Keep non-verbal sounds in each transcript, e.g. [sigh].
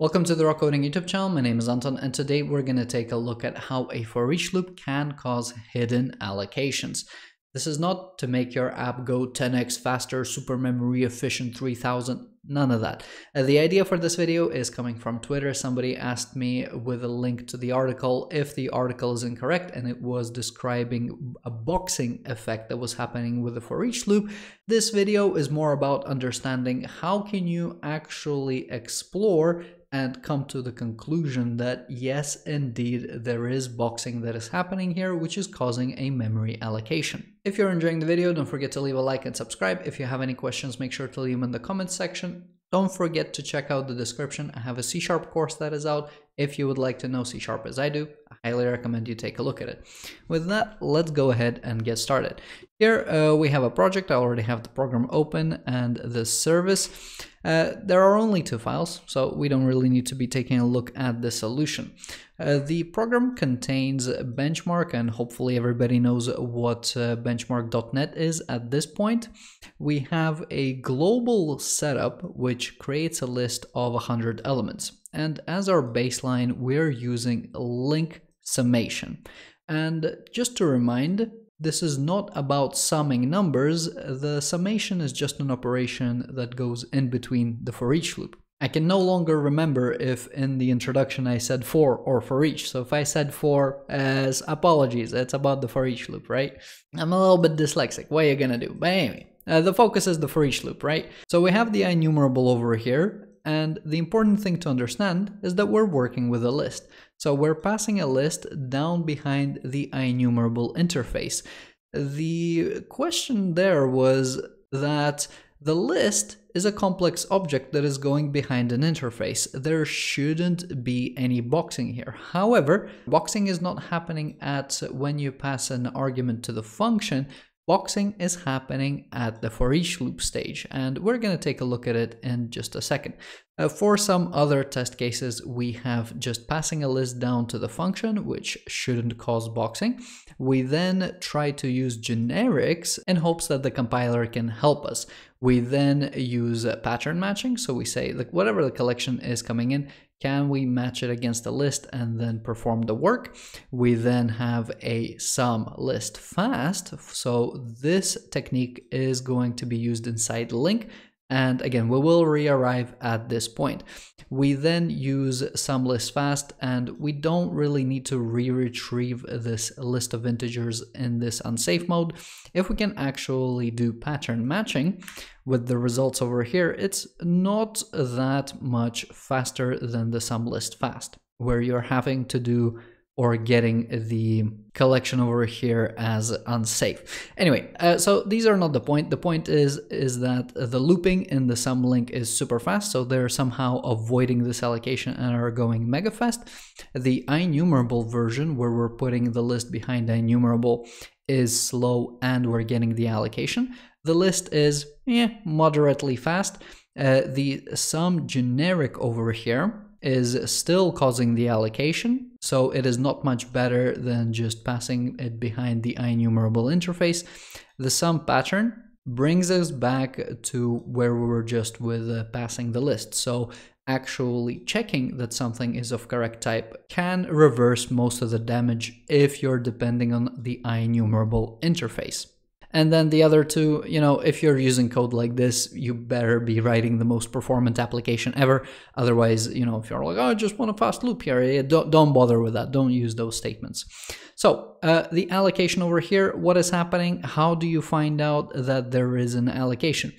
Welcome to the Raw Coding YouTube channel. My name is Anton, and today we're going to take a look at how a for each loop can cause hidden allocations. This is not to make your app go 10x faster, super memory efficient 3000, none of that. Uh, the idea for this video is coming from Twitter. Somebody asked me with a link to the article if the article is incorrect and it was describing a boxing effect that was happening with the for each loop. This video is more about understanding how can you actually explore and come to the conclusion that yes, indeed, there is boxing that is happening here, which is causing a memory allocation. If you're enjoying the video, don't forget to leave a like and subscribe. If you have any questions, make sure to leave them in the comments section. Don't forget to check out the description. I have a C Sharp course that is out. If you would like to know C Sharp as I do, I highly recommend you take a look at it. With that, let's go ahead and get started. Here uh, we have a project. I already have the program open and the service. Uh, there are only two files, so we don't really need to be taking a look at the solution. Uh, the program contains benchmark, and hopefully everybody knows what uh, BenchmarkDotNet is at this point. We have a global setup which creates a list of 100 elements. And as our baseline, we're using LINQ summation. And just to remind, this is not about summing numbers, the summation is just an operation that goes in between the for each loop. I can no longer remember if in the introduction I said for or for each. So if I said for as apologies, it's about the for each loop, right? I'm a little bit dyslexic. What are you gonna do? But anyway, uh, the focus is the for each loop, right? So we have the IEnumerable over here, and the important thing to understand is that we're working with a list. So we're passing a list down behind the IEnumerable interface. The question there was that the list is a complex object that is going behind an interface. There shouldn't be any boxing here. However, boxing is not happening at when you pass an argument to the function, Boxing is happening at the for each loop stage, and we're going to take a look at it in just a second. Uh, for some other test cases, we have just passing a list down to the function, which shouldn't cause boxing. We then try to use generics in hopes that the compiler can help us. We then use pattern matching, so we say like whatever the collection is coming in, can we match it against a list and then perform the work? We then have a sum list fast. So this technique is going to be used inside LINQ and again, we will re-arrive at this point. We then use sum list fast and we don't really need to re-retrieve this list of integers in this unsafe mode. If we can actually do pattern matching with the results over here, it's not that much faster than the sum list fast, where you're having to do or getting the collection over here as unsafe. Anyway, uh, so these are not the point. The point is is that the looping in the sum LINQ is super fast, so they're somehow avoiding this allocation and are going mega fast. The IEnumerable version, where we're putting the list behind IEnumerable, is slow and we're getting the allocation. The list is yeah, moderately fast. Uh, the sum generic over here is still causing the allocation, so it is not much better than just passing it behind the IEnumerable interface. The sum pattern brings us back to where we were just with uh, passing the list. So actually checking that something is of correct type can reverse most of the damage if you're depending on the IEnumerable interface. And then the other two, you know, if you're using code like this, you better be writing the most performant application ever. Otherwise, you know, if you're like, oh, I just want a fast loop here, don't, don't bother with that. Don't use those statements. So uh, the allocation over here, what is happening? How do you find out that there is an allocation?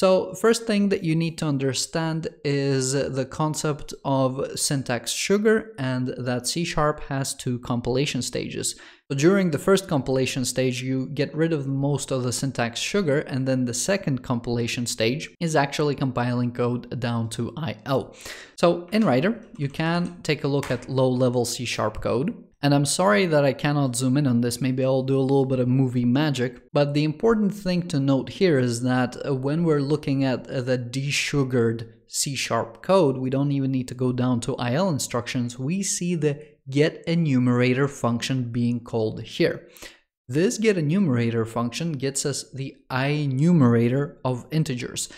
So first thing that you need to understand is the concept of syntax sugar and that C Sharp has two compilation stages. So during the first compilation stage, you get rid of most of the syntax sugar, and then the second compilation stage is actually compiling code down to IL. So in Rider, you can take a look at low-level C-sharp code, and I'm sorry that I cannot zoom in on this, maybe I'll do a little bit of movie magic, but the important thing to note here is that uh, when we're looking at uh, the desugared C-sharp code, we don't even need to go down to IL instructions, we see the get enumerator function being called here. This get enumerator function gets us the IEnumerator of integers.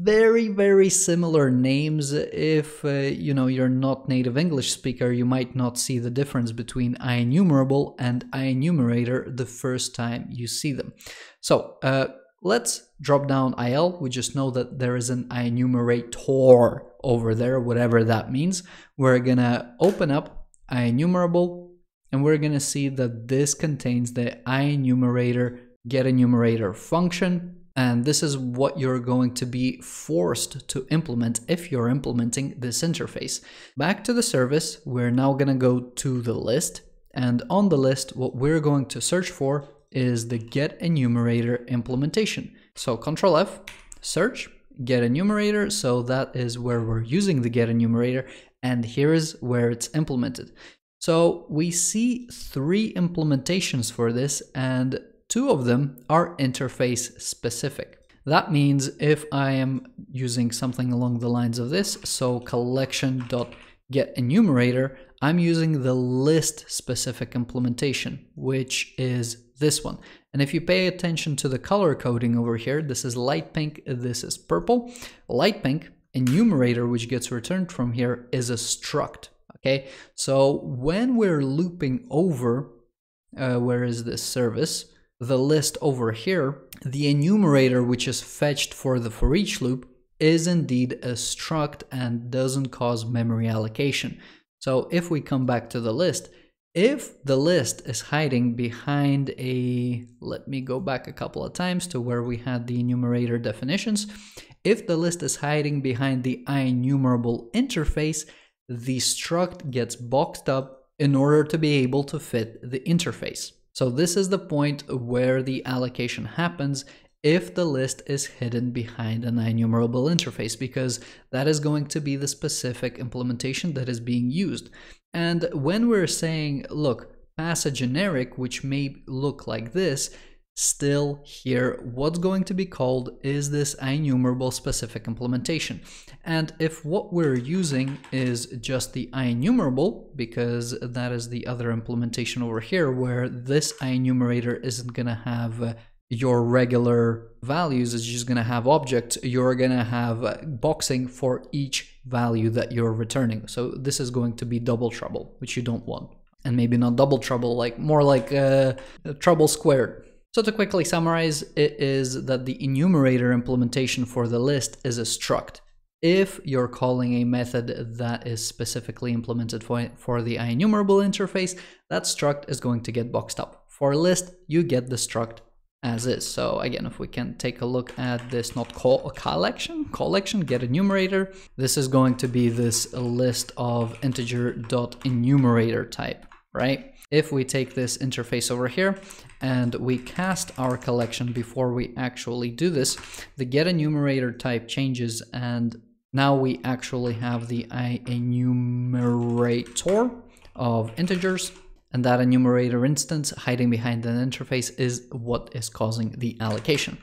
Very very similar names if uh, you know you're not native english speaker you might not see the difference between IEnumerable and IEnumerator the first time you see them. So uh, let's drop down il we just know that there is an IEnumerator over there whatever that means. We're gonna open up IEnumerable and we're gonna see that this contains the IEnumerator get enumerator function and this is what you're going to be forced to implement if you're implementing this interface. Back to the service, we're now going to go to the list. And on the list, what we're going to search for is the get enumerator implementation. So Control F, search, get enumerator. So that is where we're using the get enumerator. And here is where it's implemented. So we see three implementations for this and Two of them are interface specific. That means if I am using something along the lines of this, so collection.getEnumerator, I'm using the list specific implementation, which is this one. And if you pay attention to the color coding over here, this is light pink, this is purple. Light pink enumerator, which gets returned from here, is a struct. Okay, so when we're looping over, uh, where is this service? The list over here, the enumerator which is fetched for the for each loop is indeed a struct and doesn't cause memory allocation. So if we come back to the list, if the list is hiding behind a, let me go back a couple of times to where we had the enumerator definitions. If the list is hiding behind the IEnumerable interface, the struct gets boxed up in order to be able to fit the interface. So this is the point where the allocation happens if the list is hidden behind an IEnumerable interface, because that is going to be the specific implementation that is being used. And when we're saying, look, pass a generic, which may look like this, Still here, what's going to be called is this IEnumerable specific implementation. And if what we're using is just the IEnumerable, because that is the other implementation over here where this IEnumerator isn't going to have uh, your regular values, it's just going to have objects, you're going to have uh, boxing for each value that you're returning. So this is going to be double trouble, which you don't want. And maybe not double trouble, like more like uh, trouble squared. So to quickly summarize, it is that the enumerator implementation for the list is a struct. If you're calling a method that is specifically implemented for, for the IEnumerable interface, that struct is going to get boxed up. For a list, you get the struct as is. So again, if we can take a look at this not call a collection, collection, get enumerator, this is going to be this list of integer.enumerator type, right? If we take this interface over here and we cast our collection before we actually do this, the get enumerator type changes and now we actually have the enumerator of integers and that enumerator instance hiding behind an interface is what is causing the allocation.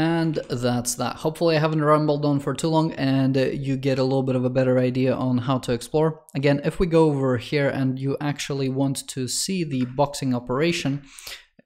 And that's that. Hopefully I haven't rambled on for too long and uh, you get a little bit of a better idea on how to explore. Again, if we go over here and you actually want to see the boxing operation,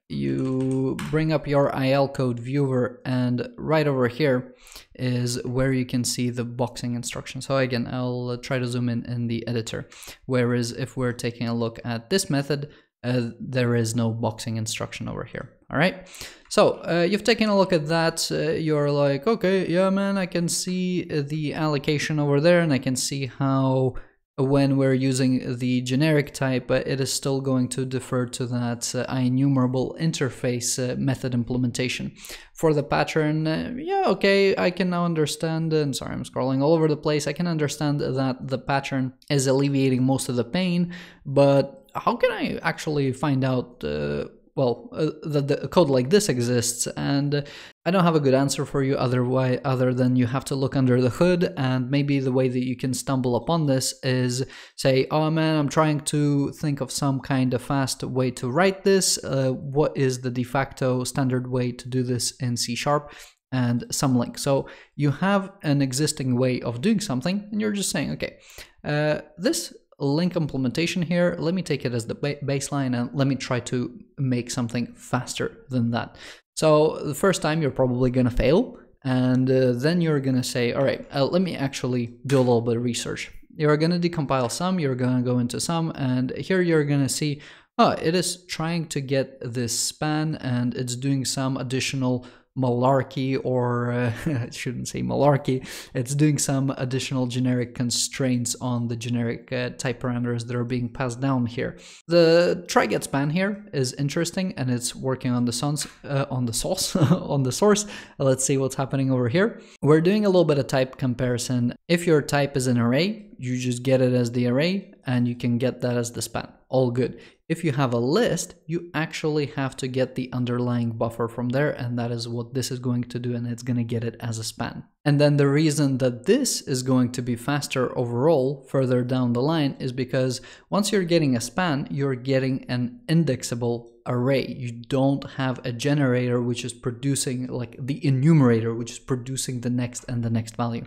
you bring up your IL code viewer and right over here is where you can see the boxing instruction. So again, I'll uh, try to zoom in in the editor. Whereas if we're taking a look at this method, uh, there is no boxing instruction over here. All right. So uh, you've taken a look at that. Uh, you're like, okay, yeah, man, I can see the allocation over there and I can see how when we're using the generic type, uh, it is still going to defer to that uh, IEnumerable interface uh, method implementation. For the pattern, uh, yeah, okay, I can now understand, and sorry, I'm scrolling all over the place, I can understand that the pattern is alleviating most of the pain, but how can I actually find out uh, well, uh, that the code like this exists, and I don't have a good answer for you other way, other than you have to look under the hood, and maybe the way that you can stumble upon this is say, oh man, I'm trying to think of some kind of fast way to write this. Uh, what is the de facto standard way to do this in C Sharp? and some LINQ. So you have an existing way of doing something, and you're just saying, okay, uh, this LINQ implementation here, let me take it as the ba baseline and let me try to make something faster than that. So the first time you're probably going to fail And uh, then you're going to say, all right, uh, let me actually do a little bit of research. You're going to decompile some, you're going to go into some, and here you're going to see, oh, it is trying to get this span and it's doing some additional malarkey or uh, [laughs] I shouldn't say malarkey it's doing some additional generic constraints on the generic uh, type parameters that are being passed down here. The try get span here is interesting and it's working on the sons uh, on the source [laughs] on the source. Let's see what's happening over here. We're doing a little bit of type comparison. If your type is an array you just get it as the array and you can get that as the span all good if you have a list, you actually have to get the underlying buffer from there, and that is what this is going to do, and it's going to get it as a span. And then the reason that this is going to be faster overall further down the line is because once you're getting a span, you're getting an indexable array. You don't have a generator which is producing like the enumerator, which is producing the next and the next value.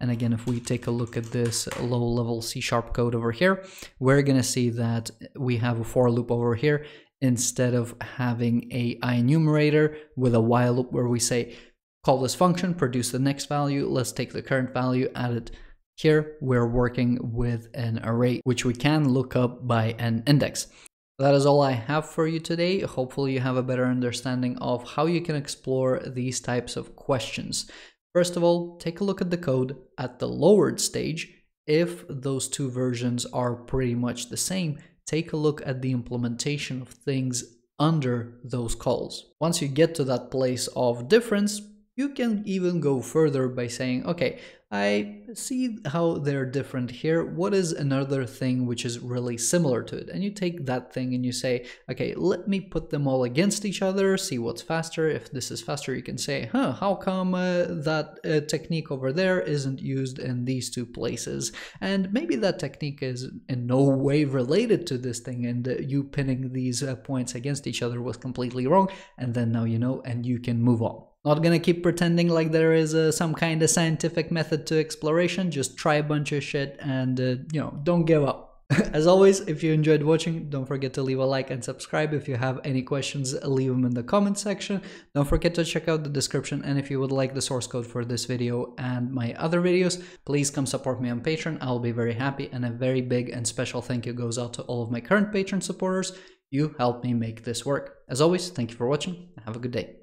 And again, if we take a look at this low level C sharp code over here, we're going to see that we have a for loop over here instead of having a enumerator with a while loop where we say call this function, produce the next value. Let's take the current value, add it here. We're working with an array, which we can look up by an index. That is all I have for you today. Hopefully you have a better understanding of how you can explore these types of questions. First of all, take a look at the code at the lowered stage. If those two versions are pretty much the same, take a look at the implementation of things under those calls. Once you get to that place of difference, you can even go further by saying, okay, I see how they're different here. What is another thing which is really similar to it? And you take that thing and you say, okay, let me put them all against each other, see what's faster. If this is faster, you can say, huh, how come uh, that uh, technique over there isn't used in these two places? And maybe that technique is in no way related to this thing and uh, you pinning these uh, points against each other was completely wrong. And then now you know and you can move on. Not gonna keep pretending like there is uh, some kind of scientific method to exploration, just try a bunch of shit and, uh, you know, don't give up. [laughs] As always, if you enjoyed watching, don't forget to leave a like and subscribe. If you have any questions, leave them in the comment section. Don't forget to check out the description and if you would like the source code for this video and my other videos, please come support me on Patreon. I'll be very happy and a very big and special thank you goes out to all of my current Patreon supporters. You help me make this work. As always, thank you for watching. Have a good day.